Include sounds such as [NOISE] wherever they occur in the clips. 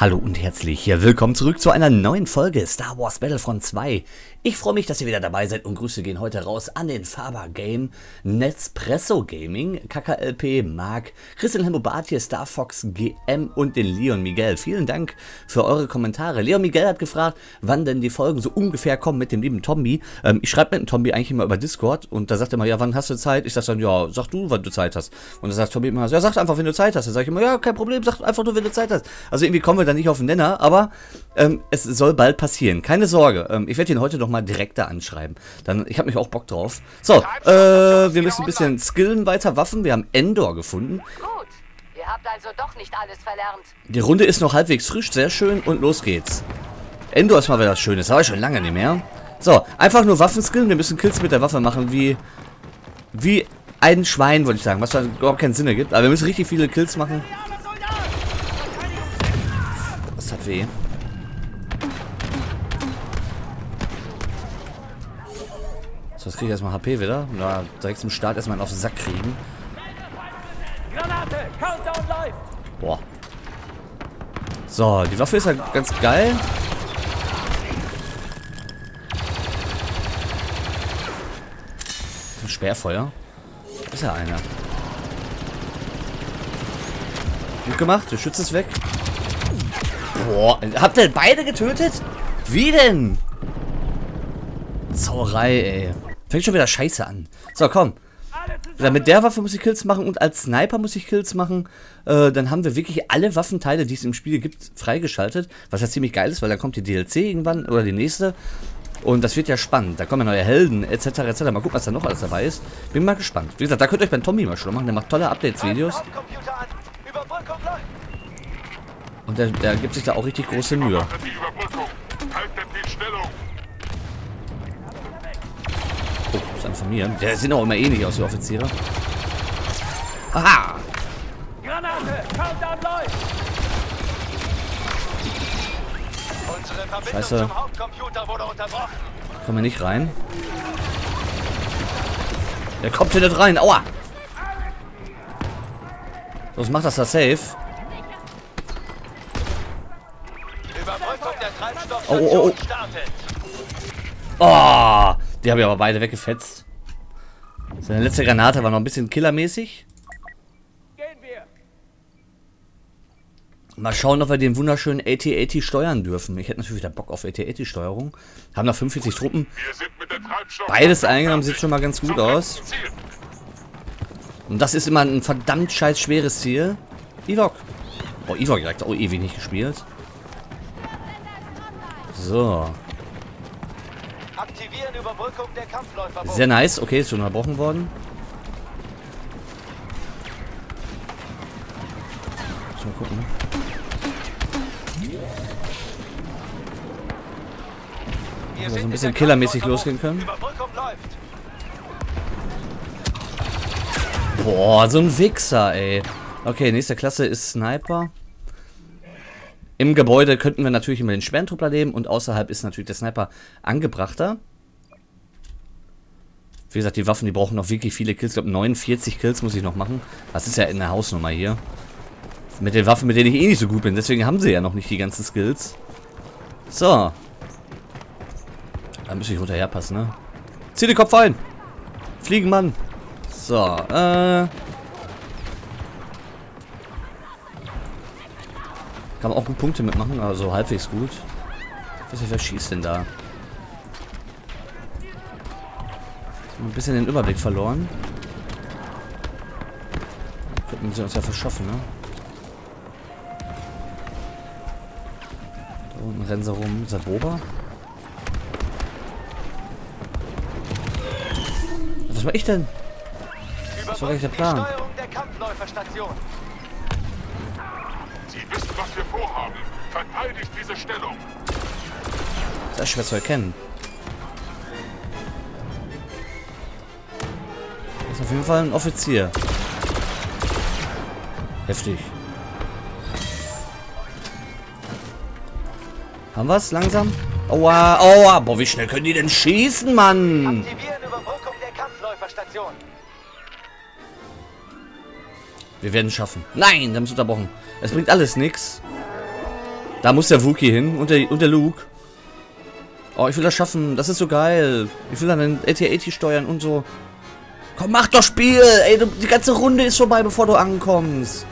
Hallo und herzlich willkommen zurück zu einer neuen Folge Star Wars Battlefront 2. Ich freue mich, dass ihr wieder dabei seid und Grüße gehen heute raus an den Faber Game, Nespresso Gaming, KKLP, Mark, Christian Hemobart Star Fox GM und den Leon Miguel. Vielen Dank für eure Kommentare. Leon Miguel hat gefragt, wann denn die Folgen so ungefähr kommen mit dem lieben Tommy. Ähm, ich schreibe mit dem Tommy eigentlich immer über Discord und da sagt er immer, ja, wann hast du Zeit? Ich sag dann, ja, sag du, wann du Zeit hast. Und dann sagt Tommy immer, ja, sag einfach, wenn du Zeit hast. Dann sage ich immer, ja, kein Problem, sag einfach nur, wenn du Zeit hast. Also irgendwie kommen wir dann nicht auf den Nenner, aber ähm, es soll bald passieren. Keine Sorge, ähm, ich werde ihn heute noch mal direkter anschreiben. Dann, ich habe mich auch Bock drauf. So, äh, wir müssen ein bisschen skillen weiter Waffen. Wir haben Endor gefunden. Gut. Ihr habt also doch nicht alles verlernt. Die Runde ist noch halbwegs frisch, sehr schön und los geht's. Endor ist mal wieder was Schönes, habe ich schon lange nicht mehr. So, einfach nur Waffen skillen. Wir müssen Kills mit der Waffe machen, wie wie ein Schwein, würde ich sagen, was überhaupt keinen Sinn ergibt. Aber wir müssen richtig viele Kills machen. Hat weh. So, jetzt kriege ich erstmal HP wieder. Na, direkt zum Start erstmal einen auf den Sack kriegen. Boah. So, die Waffe ist ja ganz geil. Ein Sperrfeuer. Da ist ja einer. Gut gemacht, der Schütze ist weg. Boah, habt ihr beide getötet? Wie denn? Zauerei, ey. Fängt schon wieder scheiße an. So, komm. Ja, mit der Waffe muss ich Kills machen und als Sniper muss ich Kills machen. Äh, dann haben wir wirklich alle Waffenteile, die es im Spiel gibt, freigeschaltet. Was ja ziemlich geil ist, weil da kommt die DLC irgendwann oder die nächste. Und das wird ja spannend. Da kommen ja neue Helden etc. etc. Mal gucken, was da noch alles dabei ist. Bin mal gespannt. Wie gesagt, da könnt ihr euch beim Tommy mal schlau machen. Der macht tolle Updates-Videos. Hauptcomputer an! Überbrückung läuft! Und der, der gibt sich da auch richtig große Mühe. Stellung. Oh, das ist einer von mir. Der sehen auch immer ähnlich aus, die Offiziere. Aha! Granate! Countdown läuft! Unsere Verbindung Scheiße. zum Hauptcomputer wurde unterbrochen. Kommen wir nicht rein. Der kommt hier nicht rein. Aua! Los, macht das da safe. Oh, oh, oh. startet. Oh! Die habe ich aber beide weggefetzt. Seine letzte Granate war noch ein bisschen killermäßig. Gehen wir! Mal schauen, ob wir den wunderschönen AT-80 steuern dürfen. Ich hätte natürlich wieder Bock auf AT-80-Steuerung. Haben noch 45 Truppen. Beides eingenommen, sieht schon mal ganz gut aus. Und das ist immer ein verdammt scheiß schweres Ziel. Ivok. Oh, Ivok direkt auch ewig nicht gespielt. So. Aktivieren Überbrückung der Kampfläufer. Sehr nice. Okay, ist schon unterbrochen worden. Muss mal gucken. Wir so ein in bisschen killermäßig losgehen können. Boah, so ein Wichser, ey. Okay, nächste Klasse ist Sniper. Im Gebäude könnten wir natürlich immer den Sperrentruppler nehmen und außerhalb ist natürlich der Sniper angebrachter. Wie gesagt, die Waffen, die brauchen noch wirklich viele Kills. Ich glaube, 49 Kills muss ich noch machen. Das ist ja in der Hausnummer hier. Mit den Waffen, mit denen ich eh nicht so gut bin. Deswegen haben sie ja noch nicht die ganzen Skills. So. Da müsste ich runterherpassen, ne? Zieh den Kopf ein! Fliegen, Mann! So, äh... Kann man auch gut Punkte mitmachen, also halbwegs gut. Ich weiß nicht, wer schießt denn da? Ein bisschen den Überblick verloren. Könnten sie uns ja verschaffen, ne? Da unten rennen sie rum. Ist der Boba? Was war ich denn? war gleich der Überbrückt die Plan. Steuerung der Kampfläuferstation. Was wir vorhaben. Verteidigt diese Stellung. Sehr schwer zu erkennen. Das ist auf jeden Fall ein Offizier. Heftig. Haben wir es langsam? Aua, aua. Boah, wie schnell können die denn schießen, Mann? Aktivieren Wir werden es schaffen. Nein, wir haben es unterbrochen. Es bringt alles nichts. Da muss der Wookie hin und der, und der Luke. Oh, ich will das schaffen. Das ist so geil. Ich will dann den AT-AT steuern und so. Komm, mach doch Spiel. Ey, du, die ganze Runde ist vorbei, bevor du ankommst.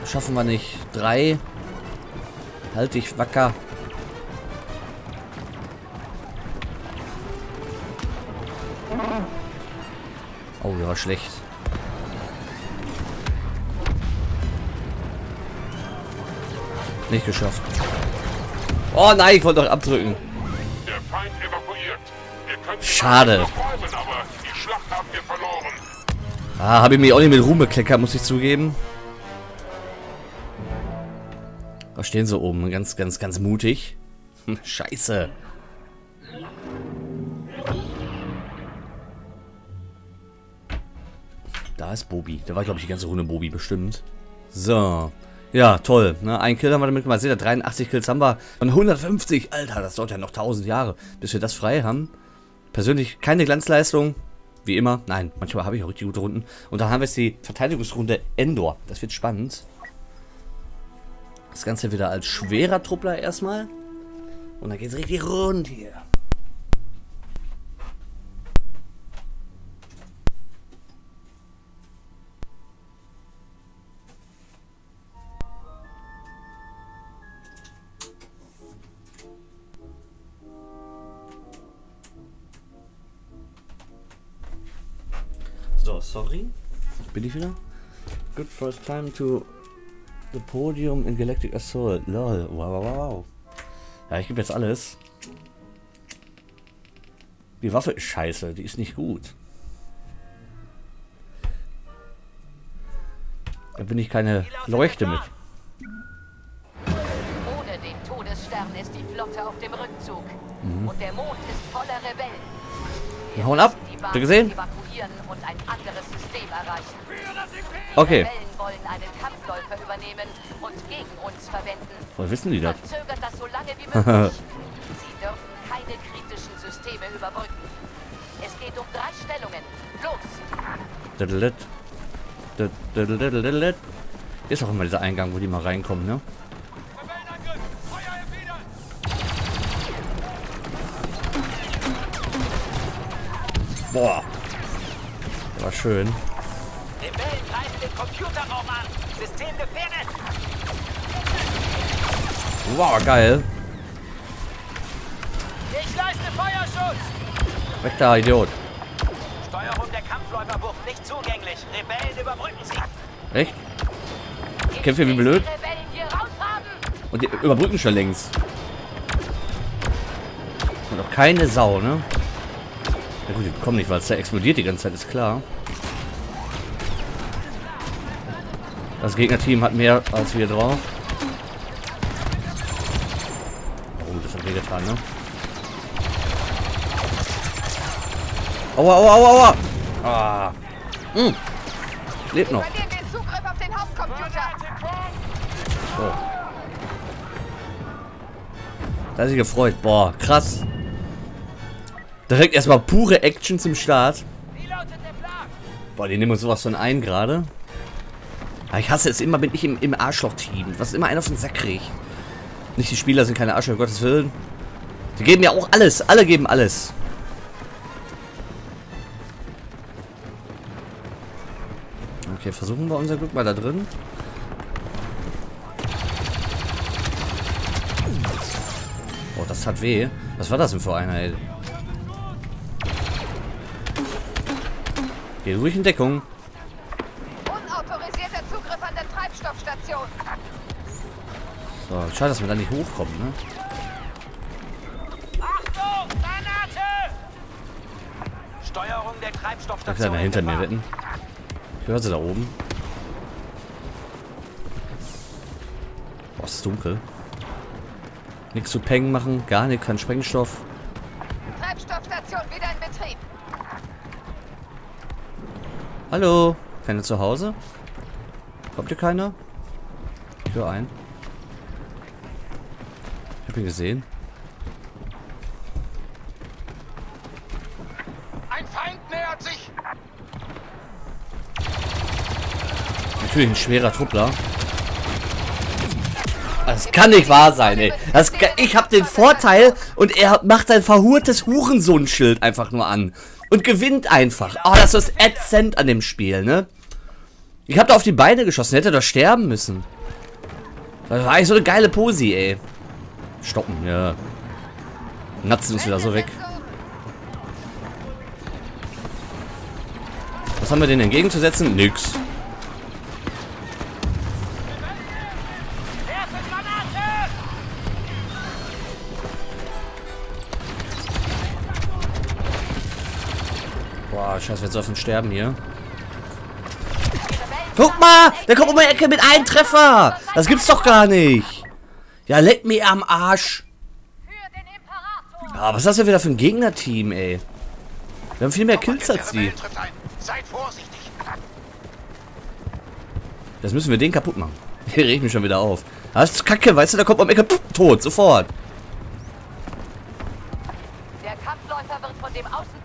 Das schaffen wir nicht. Drei. Halt dich wacker. Ja, schlecht. Nicht geschafft. Oh nein, ich wollte doch abdrücken. Schade. aber. Ah, habe ich mir auch nicht mit Ruhm bekleckert, muss ich zugeben. Da stehen sie oben, ganz, ganz, ganz mutig. [LAUGHS] Scheiße. Da ist Bobi. Da war, glaube ich, die ganze Runde Bobi bestimmt. So. Ja, toll. Ne? Ein Kill haben wir damit gemacht. Seht ihr, 83 Kills haben wir. Und 150. Alter, das dauert ja noch 1000 Jahre, bis wir das frei haben. Persönlich keine Glanzleistung. Wie immer. Nein, manchmal habe ich auch richtig gute Runden. Und dann haben wir jetzt die Verteidigungsrunde Endor. Das wird spannend. Das Ganze wieder als schwerer Truppler erstmal. Und dann geht es richtig rund hier. Sorry. Bin ich wieder? Good first time to the podium in Galactic Assault. Lol. Wow, wow, wow, wow. Ja, ich gebe jetzt alles. Die Waffe ist scheiße. Die ist nicht gut. Da bin ich keine Leuchte mit. Ohne den Todesstern ist die Flotte auf dem Rückzug. Mhm. Und der Mond ist voller Rebellen. Wir hauen ab. Habt ihr gesehen? Evakuieren und ein anderes System erreichen. Okay. Rebellen wollen einen Kampfläufer übernehmen und gegen uns verwenden. Woher wissen die das? Man zögert das so lange wie [LAUGHS] möglich. Sie dürfen keine kritischen Systeme überbrücken. Es geht um drei Stellungen. Los! Ist auch immer dieser Eingang, wo die mal reinkommen, ne? Rebellenangriff! Feuer erwidern! Boah. Der war schön. Rebellen greifen den Computerraum an. System gefährdet. Wow, geil. Ich leiste Feuerschutz. Weg da, Idiot. Steuerung der Kampfläuferbucht nicht zugänglich. Rebellen überbrücken sie. Echt? Ich kämpfe wie blöd. Und die überbrücken schon längst. Und auch keine Sau, ne? Ja gut, die kommen nicht, weil es da explodiert die ganze Zeit, ist klar. Das Gegnerteam hat mehr als wir drauf. Oh, das hat wehgetan, ne? Aua, aua, aua, aua! Ah. Hm. Lebt noch. Oh. Da hat sich gefreut. Boah, krass. Direkt erstmal pure Action zum Start. Boah, die nehmen uns sowas von ein gerade. Aber Ich hasse es immer, bin ich im, im Arschloch-Team. Was immer einer auf den Sack kriegt. Nicht die Spieler sind keine Arschloch, um Gottes Willen. Die geben ja auch alles. Alle geben alles. Okay, versuchen wir unser Glück mal da drin. Oh, das tat weh. Was war das denn für einer, ey? Geh ruhig in Deckung. Unautorisierter Zugriff an der Treibstoffstation. So, schade, dass wir da nicht hochkommen, ne? Achtung! Granate! Steuerung der Da Treibstoffstation. kann er hinter mir wetten. Ich höre sie da oben. Boah, ist dunkel. Nichts zu Peng machen, gar nicht, kein Sprengstoff. Treibstoffstation wieder in Betrieb. Hallo? Keine zu Hause? Kommt hier keiner? Tür ein. Ich hab ihn gesehen. Ein Feind nähert sich! Natürlich ein schwerer Truppler. Das kann nicht wahr sein, ey. Das, ich habe den Vorteil und er macht sein verhurtes Hurensohn-Schild einfach nur an. Und gewinnt einfach. Oh, das ist ätzend an dem Spiel, ne? Ich habe da auf die Beine geschossen. Hätte doch sterben müssen. Das war eigentlich so eine geile Posi, ey. Stoppen, ja. Natzen uns wieder so weg. Was haben wir denen entgegenzusetzen? Nix. Scheiße, wir dürfen sterben hier. Guck mal, der kommt um die Ecke mit einem Treffer. Das gibt's doch gar nicht. Ja, leck mir am Arsch. Ah, was ist das denn wieder für ein Gegnerteam, ey? Wir haben viel mehr Kills als die. Das müssen wir den kaputt machen. [LAUGHS] Hier reg ich mich schon wieder auf. Das ist kacke, weißt du, da kommt die Ecke. Tot, sofort. Der Kampfläufer wird von dem Außenposten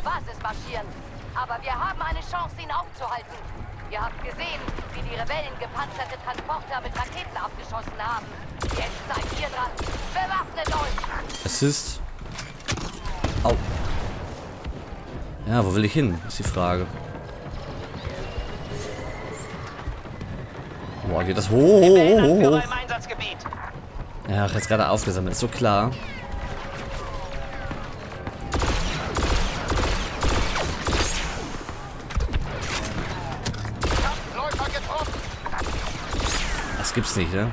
unserer Basis marschieren. Aber wir haben eine Chance, ihn aufzuhalten. Ihr habt gesehen, wie die Rebellen gepanzerte Transporter mit Raketen abgeschossen haben. Jetzt seid ihr dran. Bewaffnet euch! Assist. Au. Ja, wo will ich hin? Ist die Frage. Boah, geht das hoch, hoch. im Einsatzgebiet. Ja, jetzt gerade aufgesammelt, ist so klar. Das gibt's nicht, ne?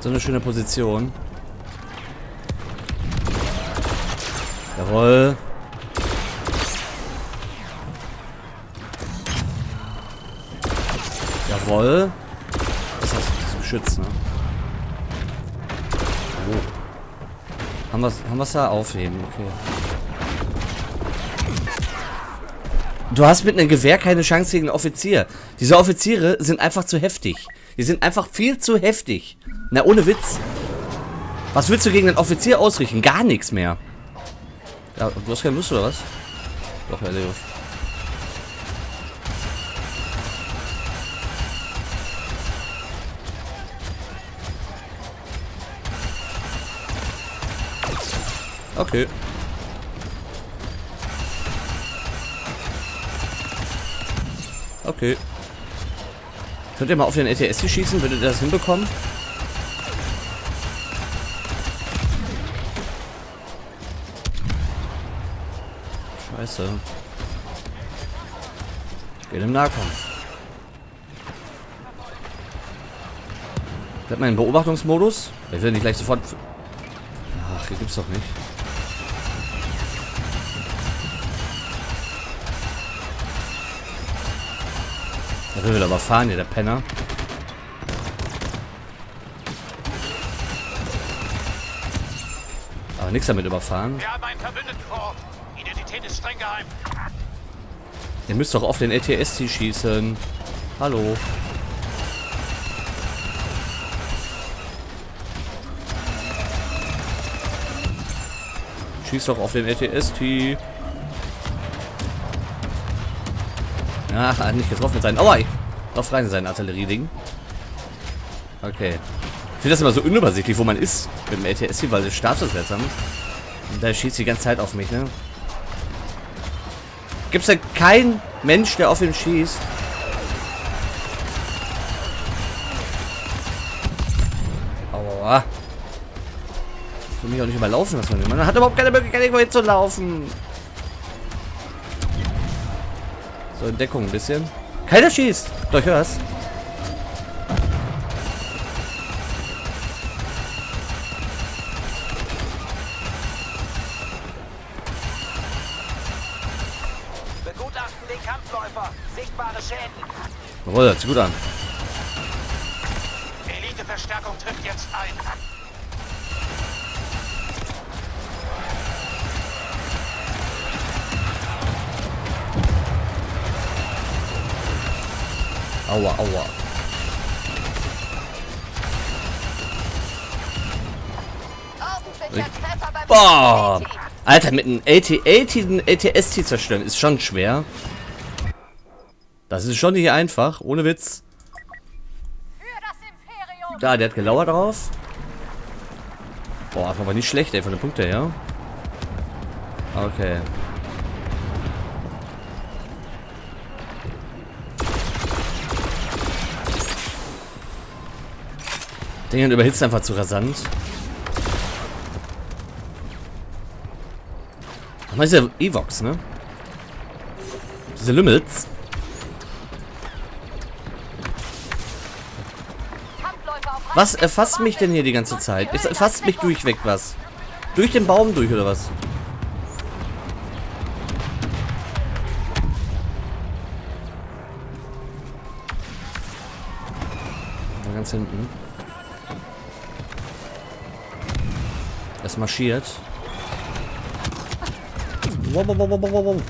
So eine schöne Position. Jawohl. Jawohl. Das ist das Geschütz, ne? Oh. Haben wir's, haben wir's da aufheben, okay. Du hast mit einem Gewehr keine Chance gegen einen Offizier. Diese Offiziere sind einfach zu heftig. Die sind einfach viel zu heftig. Na, ohne Witz. Was willst du gegen einen Offizier ausrichten? Gar nichts mehr. Ja, du hast keine Lust, oder was? Doch, Herr Leo. Okay. Okay. Könnt ihr mal auf den ETS schießen? Würdet ihr das hinbekommen? Scheiße. Geht im Nahkampf. Bleibt mal in Beobachtungsmodus. Ich will nicht gleich sofort... Ach, hier gibt's doch nicht. Will wieder überfahren hier, der Penner. Aber nichts damit überfahren. Wir haben einen Verbündeten vor. Identität ist streng geheim. Ihr müsst doch auf den LTSC schießen. Hallo. Schieß doch auf den LTST. Ja, hat nicht getroffen seinen. Aua, lauf rein in sein Artillerieding. Okay. Ich finde das immer so unübersichtlich, wo man ist mit dem LTSC, weil das Statuswert haben. Und da schießt die ganze Zeit auf mich, ne? Gibt's denn keinen Mensch, der auf ihn schießt? Aua. Ich will mich auch nicht überlaufen lassen. Man hat überhaupt keine Möglichkeit, irgendwo hinzulaufen. So, in Deckung ein bisschen. Keiner schießt. Doch, ich hör's. Begutachten den Kampfläufer. Sichtbare Schäden. Jawohl, hört sich gut an. Eliteverstärkung trifft jetzt ein. Aua, aua. Boah. Alter, mit einem AT-AT einen ATST zerstören ist schon schwer. Das ist schon nicht einfach, ohne Witz. Da, der hat gelauert drauf. Boah, war aber nicht schlecht, ey, von den Punkten her. Okay. Ding überhitzt einfach zu rasant. Aber ist ja Evox, ne? Diese auf Was erfasst mich denn hier die ganze Zeit? Es erfasst mich durchweg was. Durch den Baum durch oder was? Ganz hinten. Es marschiert. Wow, wow, wow, wow, wow,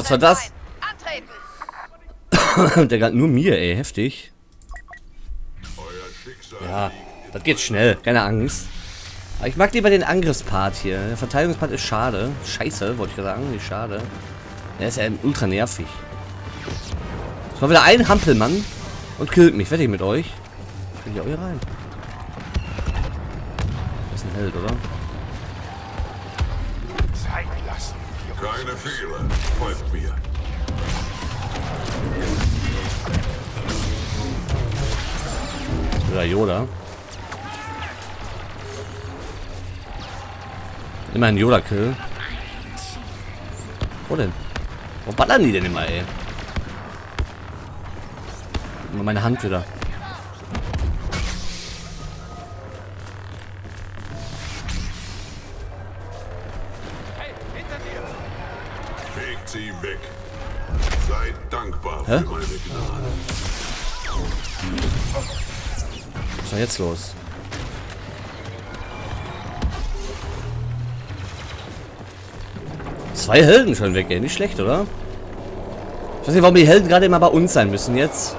was war das? Antreten. [LAUGHS] Der galt nur mir, ey. Heftig. Ja, das geht schnell. Keine Angst. Aber ich mag lieber den Angriffspart hier. Der Verteidigungspart ist schade. Scheiße, wollte ich sagen. Nicht schade. Der ist ja ultra nervig. Es war wieder ein Hampelmann und killt mich. Ich mit euch. Will ich auch hier rein? Das ist ein Held, oder? Zeit lassen. Keine Fehler. Folgt mir. Oder Yoda. Immer ein Yoda-Kill. Wo denn? Wo ballern die denn immer, ey? Meine Hand wieder. Hä? Was ist denn jetzt los? Zwei Helden schon weg, ey. Nicht schlecht, oder? Ich weiß nicht, warum die Helden gerade immer bei uns sein müssen jetzt.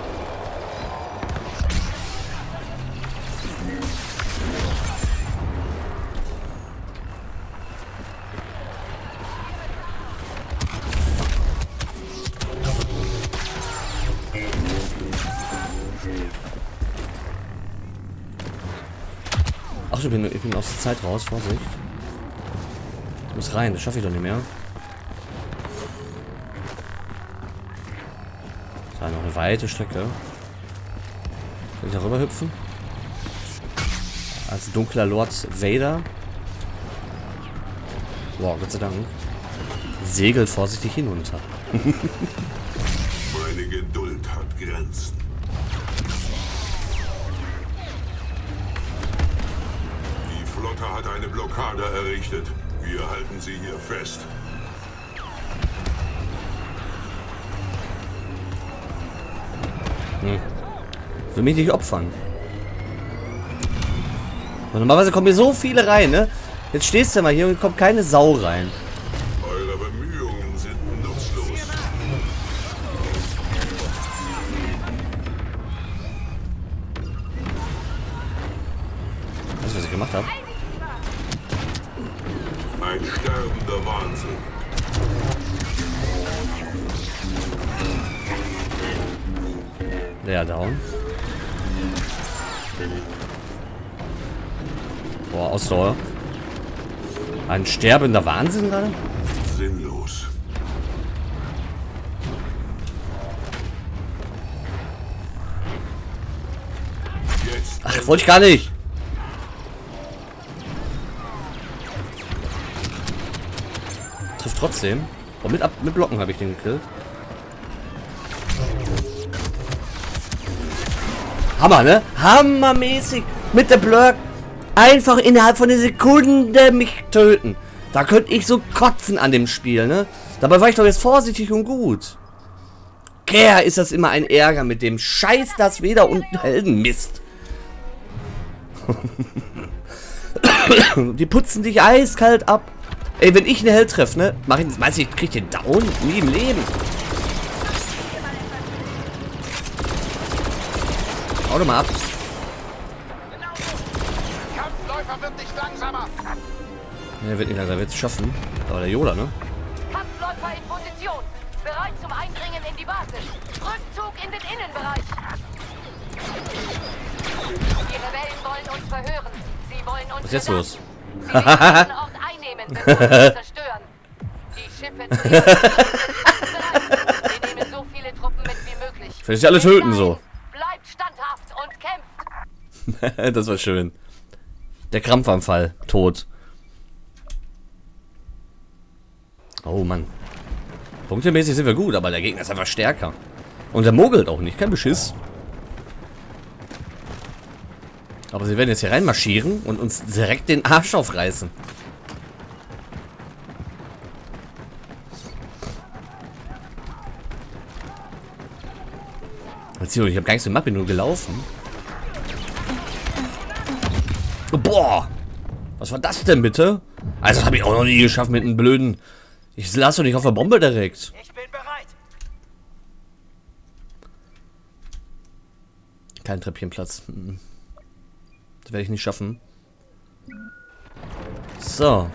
Zeit raus. Vorsicht. Ich muss rein, das schaffe ich doch nicht mehr. Da noch eine weite Strecke. Kann ich da rüber hüpfen? Als dunkler Lord Vader. Wow, Gott sei Dank. Segelt vorsichtig hinunter. [LAUGHS] Blockade errichtet. Wir halten sie hier fest. Will mich nicht opfern. Normalerweise kommen hier so viele rein, ne? Jetzt stehst du mal hier und kommt keine Sau rein. Sterbender Wahnsinn gerade? Sinnlos. Ach, wollte ich gar nicht. Trifft trotzdem. Oh, mit, ab, mit Blocken habe ich den gekillt. Hammer, ne? Hammermäßig. Mit der Blur Einfach innerhalb von einer Sekunde mich töten. Da könnte ich so kotzen an dem Spiel, ne? Dabei war ich doch jetzt vorsichtig und gut. Kerr ist das immer ein Ärger mit dem Scheiß das Weder und Heldenmist. Die putzen dich eiskalt ab. Ey, wenn ich einen Held treffe, ne? Mach ich, meinst du, ich krieg den down? Nie im Leben. Hau doch mal ab. Er wird nicht wird es schaffen. Aber der Yoda, ne? Kampfläufer in Position. Bereit zum Eindringen in die Basis. Rückzug in den Innenbereich. Die Rebellen wollen uns verhören. Sie wollen uns Was ist jetzt los? Sie werden [LAUGHS] Ort einnehmen, bevor ihn zerstören. Die Schiffe. [LAUGHS] Wir nehmen so viele Truppen mit wie möglich. Ich will sie alle töten, so. Bleibt standhaft und kämpft. [LAUGHS] das war schön. Der Krampfanfall. Tot. Oh Mann. Punktemäßig sind wir gut, aber der Gegner ist einfach stärker. Und der mogelt auch nicht. Kein Beschiss. Aber sie werden jetzt hier reinmarschieren und uns direkt den Arsch aufreißen. Beziehungsweise, ich habe gar nicht so Mappe nur gelaufen. Boah! Was war das denn bitte? Also das habe ich auch noch nie geschafft mit einem blöden... Ich lasse doch nicht auf der Bombe direkt. Ich bin bereit. Kein Treppchenplatz. Mhm. Das werde ich nicht schaffen. So.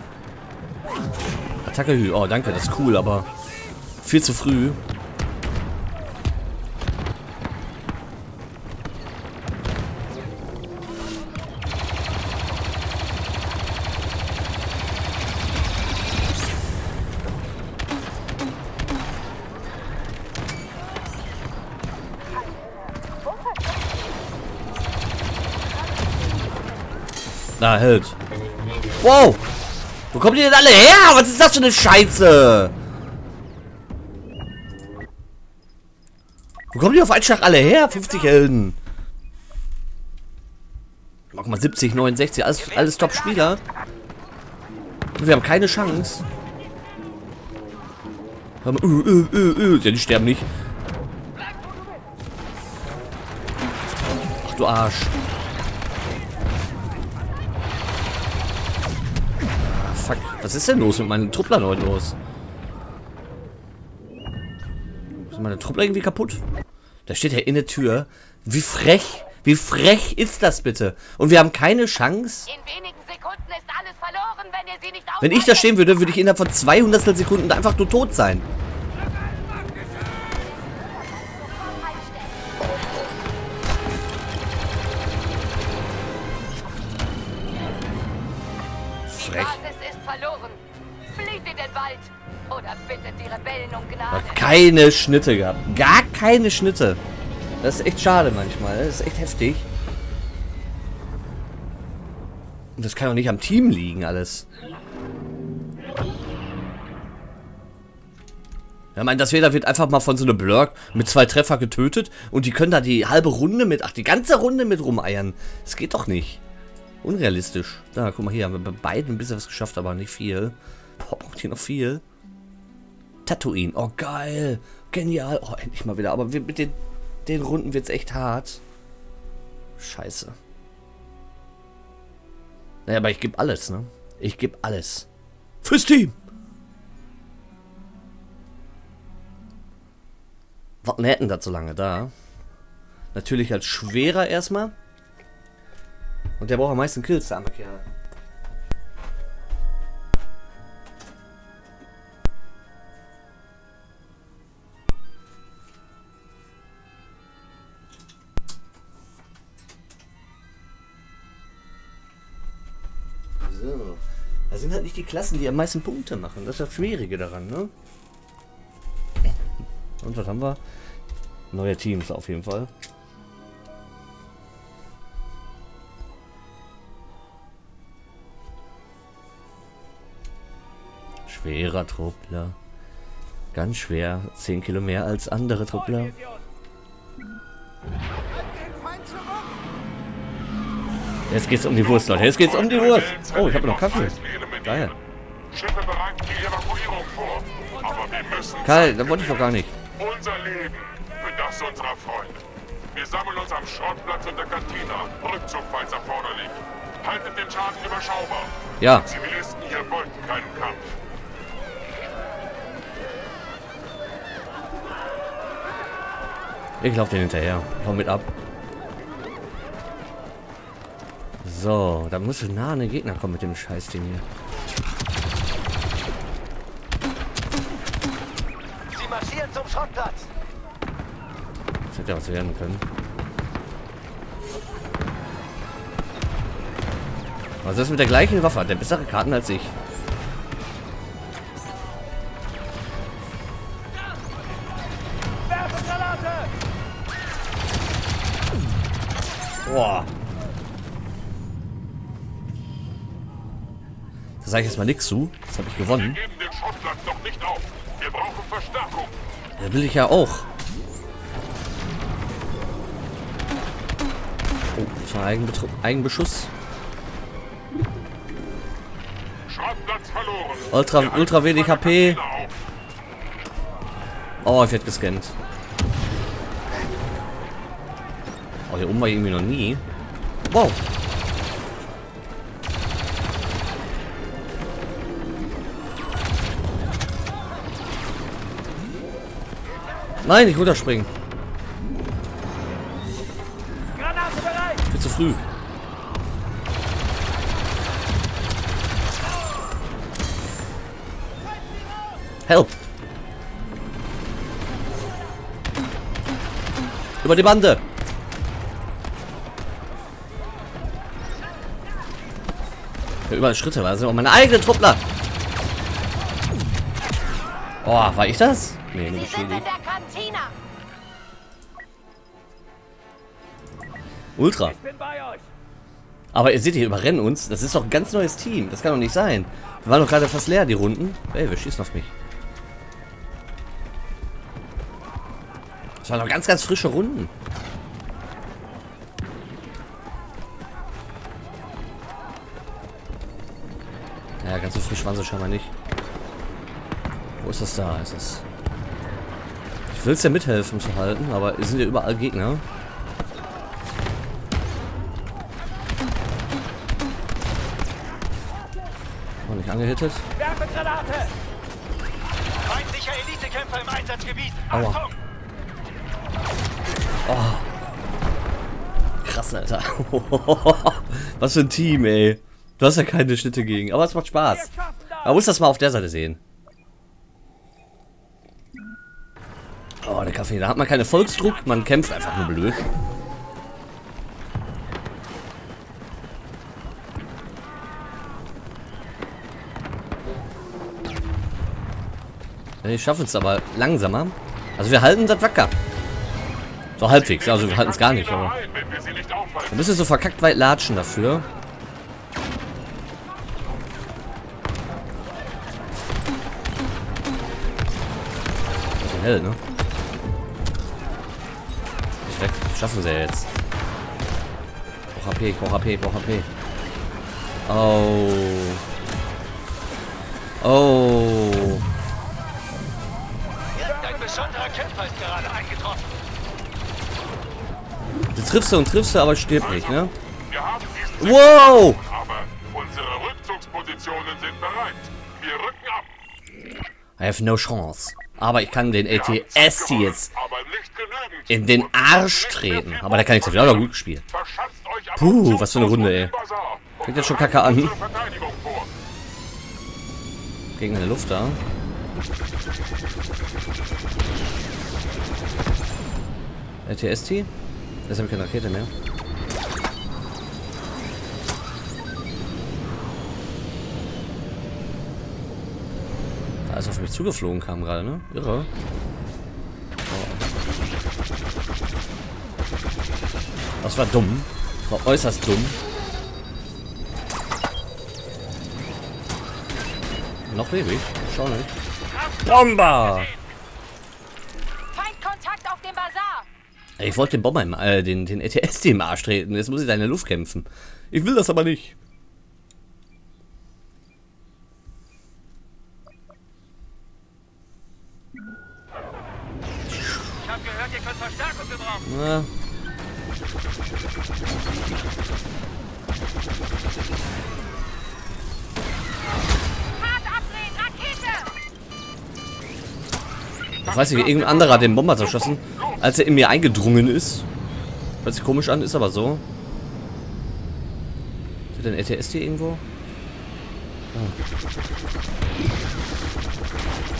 Attacke Hü. Oh, danke, das ist cool, aber viel zu früh. Na, Held. Wow! Wo kommen die denn alle her? Was ist das für eine Scheiße? Wo kommen die auf einen Schlag alle her? 50 Helden. Guck mal, 70, 69, alles, alles Top-Spieler. Wir haben keine Chance. Hör mal, uh, uh, uh. Ja, die sterben nicht. Ach du Arsch. Ah, fuck. Was ist denn los mit meinen Trupplern heute los? Sind meine Truppler irgendwie kaputt? Da steht ja in der Tür. Wie frech. Wie frech ist das bitte? Und wir haben keine Chance? Verloren, wenn Wenn ich da stehen würde, würde ich innerhalb von 200 Sekunden einfach nur tot sein. Hat keine Schnitte gehabt. Gar keine Schnitte. Das ist echt schade manchmal. Das ist echt heftig. Und das kann doch nicht am Team liegen, alles. Ja, mein, das Weder wird einfach mal von so einem Blurk mit zwei Treffer getötet und die können da die halbe Runde mit, ach, die ganze Runde mit rumeiern. Das geht doch nicht. Unrealistisch. Da, guck mal hier, haben wir bei beiden ein bisschen was geschafft, aber nicht viel. Boah, braucht hier noch viel. Tatooine. Oh, geil. Genial. Oh, endlich mal wieder. Aber mit den, den Runden wird es echt hart. Scheiße. Naja, aber ich gebe alles, ne? Ich gebe alles. Fürs Team. Warten hätten das so lange da. Natürlich als schwerer erstmal. Und der braucht am meisten Kills, der arme Kerl. Sind halt nicht die Klassen, die am meisten Punkte machen. Das ist das Schwierige daran, ne? Und was haben wir? Neue Teams auf jeden Fall. Schwerer Truppler. Ganz schwer. 10 Kilo mehr als andere Truppler. Jetzt geht's um die Wurst, Leute. Jetzt geht's um die Wurst. Oh, ich habe noch Kaffee. Geil. Schiffe bereiten die Evakuierung vor. Aber wir müssen Karl, da wollte ich doch gar nicht. unser Leben für das unserer Freunde. Wir sammeln uns am Schrottplatz und der Kantina. Rückzug, falls erforderlich. Haltet den Schaden überschaubar. Ja, Zivilisten hier wollten keinen Kampf. ich laufe den hinterher. Hau mit ab. So, da muss nah an den Gegner kommen mit dem Scheißding hier. Schrottplatz. Das hätte ja was werden können. Was ist mit der gleichen Waffe? Hat der bessere Karten als ich. Boah. Da sage ich jetzt mal nichts zu. Das habe ich gewonnen. Geben den Schrottplatz doch nicht auf. Wir brauchen Verstärkung. Da will ich ja auch. Oh, das war Eigenbetru Eigenbeschuss. Ultra, ultra wenig HP. Oh, ich werde gescannt. Oh, hier oben war ich irgendwie noch nie. Wow. Nein, ich runterspringen. Granate bereit. Viel zu früh. Help! Über die Bande! Ja, überall Schritte, war das sind auch meine eigenen Truppler! Oh, war ich das? Nee, nur beschädigt. Kantina. Ultra. Ich bin bei euch. Aber ihr seht, hier überrennen uns. Das ist doch ein ganz neues Team. Das kann doch nicht sein. Wir waren doch gerade fast leer, die Runden. Ey, wir schießen auf mich. Das waren doch ganz, ganz frische Runden. Ja, ganz so frisch waren sie scheinbar nicht. Wo ist das da? Ist das... Ich will es ja mithelfen zu halten, aber es sind ja überall Gegner. Oh, nicht angehittet. Werfe Granate. Feindlicher Elitekämpfer im Einsatzgebiet. Aua. Achtung. Krass, Alter. [LAUGHS] Was für ein Team, ey. Du hast ja keine Schnitte gegen. Aber es macht Spaß. Man muss das mal auf der Seite sehen. Oh, der Kaffee. Da hat man keinen Volksdruck. Man kämpft einfach nur blöd. Ja, Die schaffen es aber langsamer. Also wir halten das wacker. So halbwegs. Also wir halten es gar nicht. Aber wir müssen so verkackt weit latschen dafür. Bisschen hell, ne? Schaffen sie jetzt. Brauch HP, brauch HP, brauch HP. Oh. Oh. Dein besonderer Kämpfer ist gerade eingetroffen. Du triffst du und triffst du, aber stirbt nicht, ne? Wow! aber unsere Rückzugspositionen sind bereit. Wir rücken ab. I have no chance. Aber ich kann den ATS jetzt nicht genügend. In den Arsch treten. Aber der kann nichts dafür. Hat er gut gespielt. Puh, was für eine Runde, ey. Fängt jetzt schon kacke an. Gegen eine Luft da. LTST? Jetzt habe ich keine Rakete mehr. Da ist auf mich zugeflogen, kam gerade, ne? Irre. Das war dumm. Das war äußerst dumm. Noch lebe ich. Schau nicht. Bomber! Feindkontakt auf dem Bazar. Ich wollte den Bomber, im, äh, den, den ETSD im Arsch treten. Jetzt muss ich da in der Luft kämpfen. Ich will das aber nicht. Ich habe gehört, ihr könnt Verstärkung gebrauchen. Na! Ich weiß nicht, irgendein anderer hat den Bomber zerschossen, als er in mir eingedrungen ist. Hört sich komisch an, ist aber so. Ist denn ETSD irgendwo?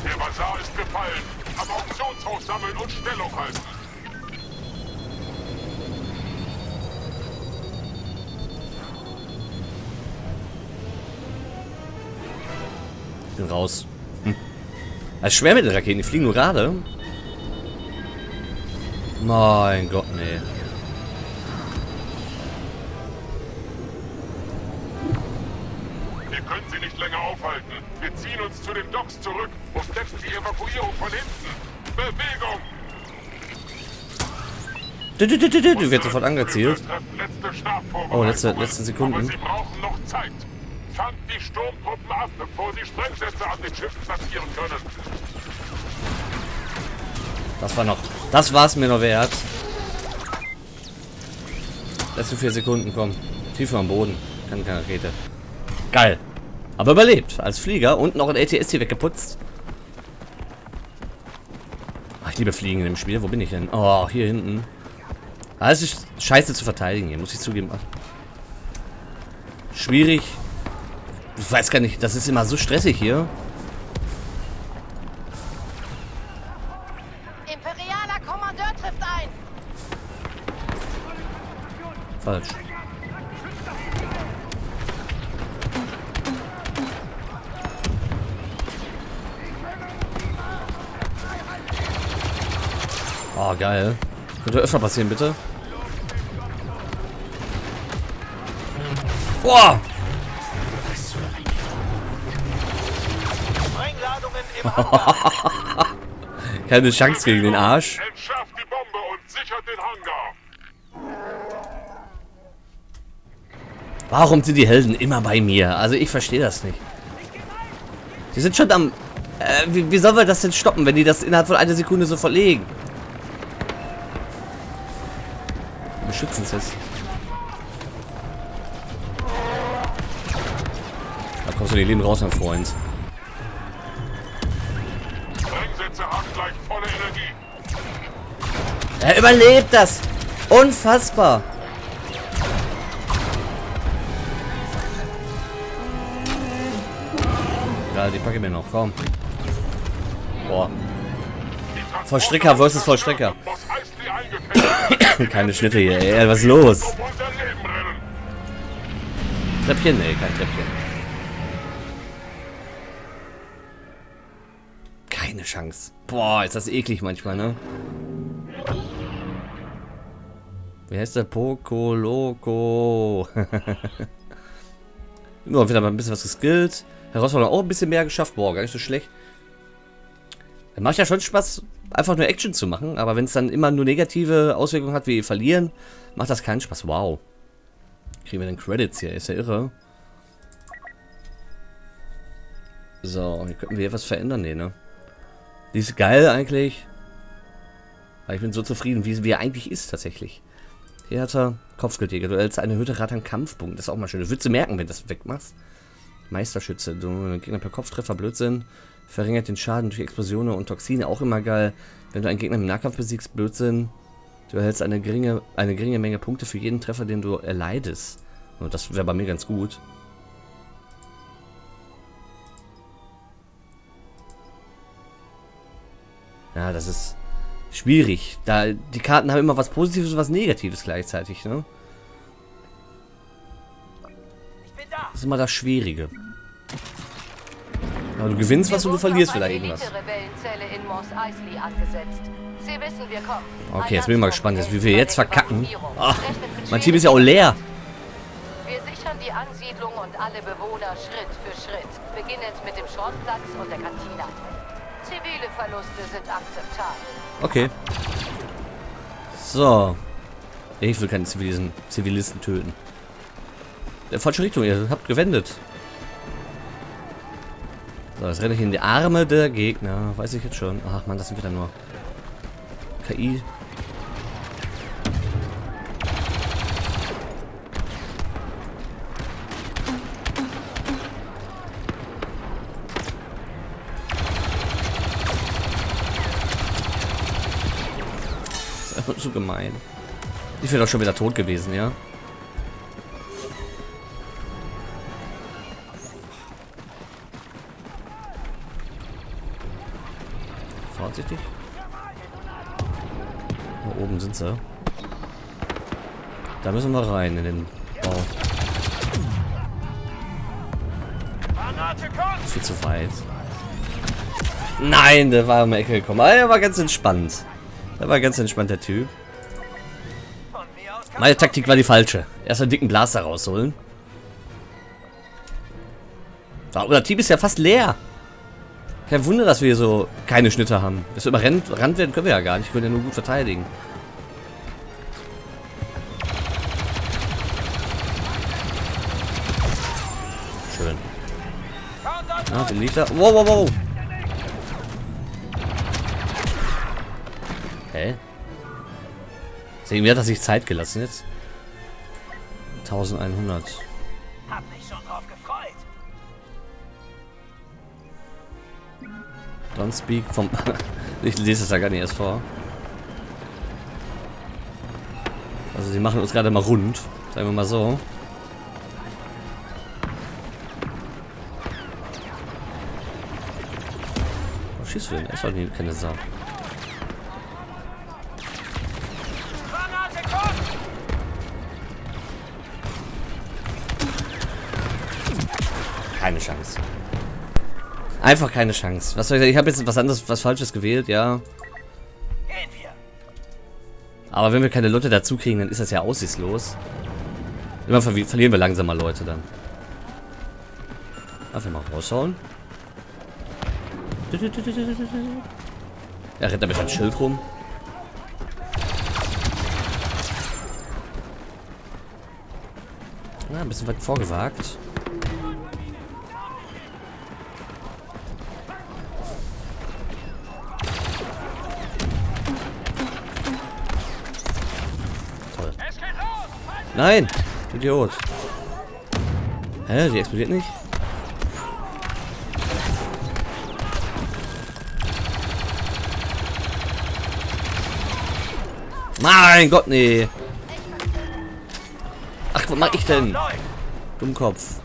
Der Basar ist gefallen. Am Auktionshof sammeln und Stellung halten. Bin raus. Hm. Als Schwermittelraketen, die fliegen nur gerade. Mein Gott, nee. Wir können sie nicht länger aufhalten. Wir ziehen uns zu den Docks zurück und decken die Evakuierung von hinten. Bewegung! Du, du, du, du, du, du wird sofort angezielt. Oh, letzte- letzte Sekunden. Aber sie brauchen noch Zeit. Fangt die Sturmtruppen ab, bevor sie Sprengsätze an den Schiffen platzieren können. Das war noch. Das war's mir noch wert. Letzte vier Sekunden, komm. Tief am Boden. Kann keine Rakete. Geil. Aber überlebt. Als Flieger und noch ein ATST weggeputzt. Ach, ich liebe Fliegen in dem Spiel. Wo bin ich denn? Oh, hier hinten. Ah, es ist scheiße zu verteidigen hier, muss ich zugeben. Schwierig. Ich weiß gar nicht, das ist immer so stressig hier. Imperialer Kommandeur trifft ein! Falsch. Oh, geil. Könnte öfter passieren, bitte. Boah! [LAUGHS] Keine Chance gegen den Arsch. Entschärft die Bombe und sichert den Hangar. Warum sind die Helden immer bei mir? Also ich verstehe das nicht. Die sind schon am... Äh, wie, wie sollen wir das denn stoppen, wenn die das innerhalb von einer Sekunde so verlegen? Wir schützen es jetzt. Da kommst du die Leben raus, mein Freund. Er überlebt das! Unfassbar! Ja, die packe ich mir noch, komm. Boah. Vollstrecker versus Vollstrecker. [COUGHS] Keine Schnitte hier, ey. Was ist los? Treppchen? Nee, kein Treppchen. Keine Chance. Boah, ist das eklig manchmal, ne? Wie heißt der? Poco Loco. [LAUGHS] Nur wieder mal ein bisschen was geskillt. Herausforderung auch ein bisschen mehr geschafft. Boah, gar nicht so schlecht. Dann macht ja schon Spaß, einfach nur Action zu machen. Aber wenn es dann immer nur negative Auswirkungen hat, wie verlieren, macht das keinen Spaß. Wow. Kriegen wir den Credits hier, ist ja irre. So, hier könnten wir hier was verändern, nee, ne? Die ist geil eigentlich. Aber ich bin so zufrieden, wie, wie er eigentlich ist, tatsächlich. Hier hat er Kopfgeldjäger. Du erhältst eine Hütte Rat an Kampfpunkt. Das ist auch mal schön. Das würdest du merken, wenn du das wegmachst. Meisterschütze. Du Gegner per Kopftreffer, Blödsinn. Verringert den Schaden durch Explosionen und Toxine. Auch immer geil. Wenn du einen Gegner im Nahkampf besiegst, Blödsinn. Du erhältst eine geringe, eine geringe Menge Punkte für jeden Treffer, den du erleidest. Und das wäre bei mir ganz gut. Ja, das ist schwierig. Da, die Karten haben immer was Positives und was Negatives gleichzeitig, ne? Das ist immer das Schwierige. Ja, du gewinnst was und du verlierst wieder irgendwas. Okay, jetzt bin ich mal gespannt, wie wir jetzt verkacken. Ach, mein Team ist ja auch leer. Wir sichern die Ansiedlung und alle Bewohner Schritt für Schritt, beginnend mit dem Schrottplatz und der Kantina. Zivile Verluste sind akzeptabel. Okay. So. Ich will keine Zivilisten, Zivilisten töten. Der falsche Richtung, ihr habt gewendet. So, jetzt renne ich in die Arme der Gegner. Weiß ich jetzt schon. Ach man, das sind wieder nur KI. [LAUGHS] so gemein. Ich wäre doch schon wieder tot gewesen, ja? Vorsichtig. Da oben sind sie. Da müssen wir rein in den Bau. Viel zu weit. Nein, der war um die Ecke gekommen. Ah, der war ganz entspannt. Der war ganz entspannt, der Typ. Meine Taktik war die falsche. Erst einen dicken Blaster rausholen. So, unser Team ist ja fast leer. Kein Wunder, dass wir hier so keine Schnitte haben. Dass wir überrannt rannt werden, können wir ja gar nicht. Wir können ja nur gut verteidigen. Schön. Ah, bin ich da? Wow, wow, wow. Deswegen hat er sich Zeit gelassen jetzt. 1100. Hab mich schon drauf gefreut. Don't speak vom... [LAUGHS] ich lese es ja gar nicht erst vor. Also sie machen uns gerade mal rund. Sagen wir mal so. Was schießt du denn? Ist doch keine Sau. Einfach keine Chance. Was soll ich sagen? Ich habe jetzt was anderes, was Falsches gewählt, ja. Aber wenn wir keine Leute dazu kriegen, dann ist das ja aussichtslos. Immer ver verlieren wir langsam mal Leute dann. Einfach mal raushauen. Er rennt da mit einem Schild rum. Na, ein bisschen weit vorgewagt. Nein! Idiot. Hä? Die explodiert nicht? Mein Gott, nee. Ach, was mach ich denn? Dummkopf.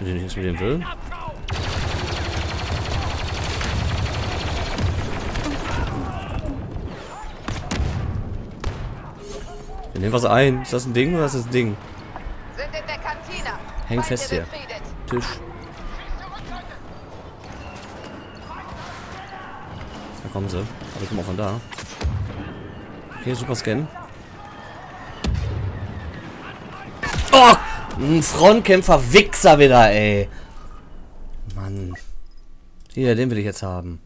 Wenn ich nicht explodieren will. Nehmen was ein. Ist das ein Ding oder ist das ein Ding? Häng fest hier. Tisch. Da kommen sie. Aber die kommen auch von da. Okay, super Scan. Oh! Ein Frontkämpfer Wichser wieder, ey. Mann. Hier, den will ich jetzt haben.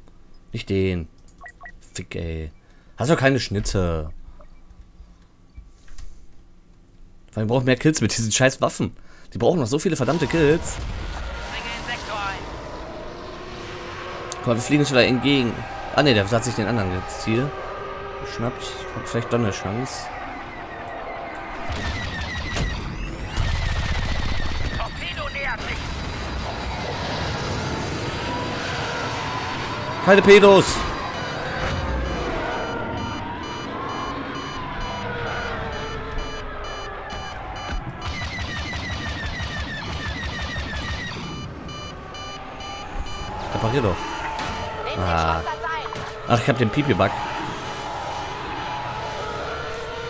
Nicht den. Fick, ey. Hast doch keine Schnitte. Weil wir brauchen mehr Kills mit diesen scheiß Waffen. Die brauchen noch so viele verdammte Kills. Guck mal, wir fliegen uns wieder entgegen. Ah ne, der hat sich den anderen jetzt Ziel geschnappt. Hat vielleicht doch eine Chance. Keine Pedos! Reparier doch. Ah. Ach, ich hab den Pipi-Bug.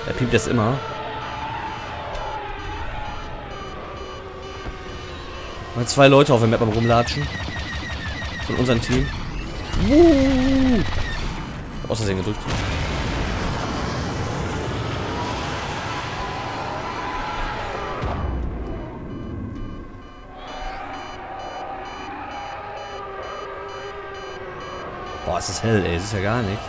Er piept jetzt immer. Mal zwei Leute auf dem Map am rumlatschen. Von unserem Team. Uh. Versehen gedrückt. Das hell, ey. Das ist ja gar nichts.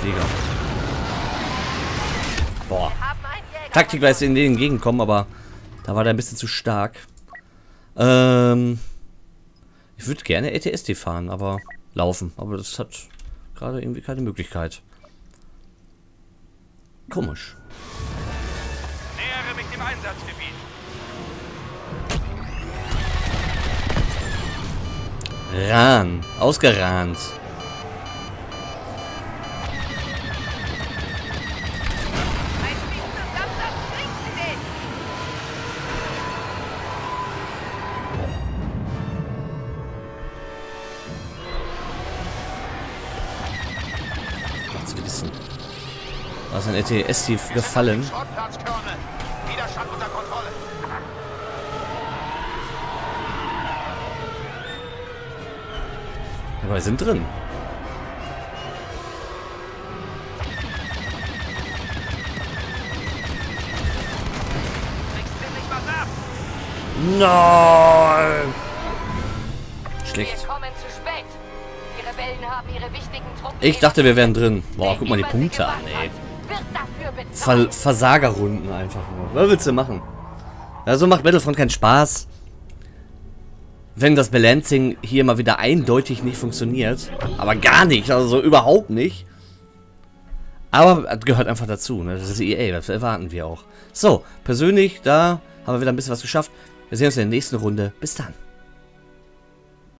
Flieger. Boah. Taktik jetzt in den entgegenkommen, aber da war der ein bisschen zu stark. Ähm, ich würde gerne ETSD fahren, aber laufen. Aber das hat gerade irgendwie keine Möglichkeit. Komisch. Nähere mich dem Einsatzgebiet. Rahn. Ausgerahnt. Ein ETSD gefallen. Aber wir sind drin. Nein! Schlecht. Ich dachte, wir wären drin. Boah, guck mal die Punkte an, ey. Ver Versagerrunden einfach nur. Was willst du machen? Ja, so macht Battlefront keinen Spaß. Wenn das Balancing hier mal wieder eindeutig nicht funktioniert. Aber gar nicht, also so überhaupt nicht. Aber gehört einfach dazu, ne? Das ist EA, das erwarten wir auch. So, persönlich, da haben wir wieder ein bisschen was geschafft. Wir sehen uns in der nächsten Runde. Bis dann.